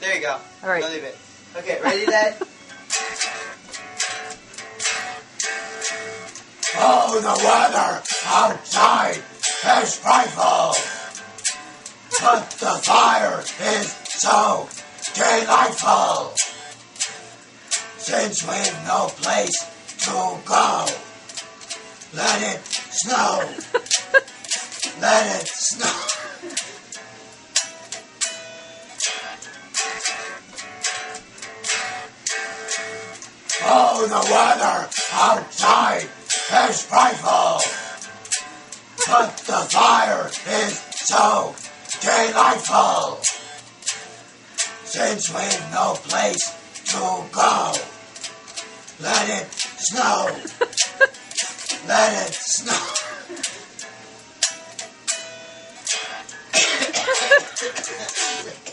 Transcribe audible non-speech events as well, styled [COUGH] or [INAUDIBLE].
There you go. All right. I'll leave it. Okay, ready, Dad? [LAUGHS] Oh, the weather outside is frightful. But the fire is so delightful. Since we've no place to go, let it snow. [LAUGHS] let it snow. Oh, the weather outside is rifle. But the fire is so delightful. Since we've no place to go, let it snow. let it snow. [LAUGHS]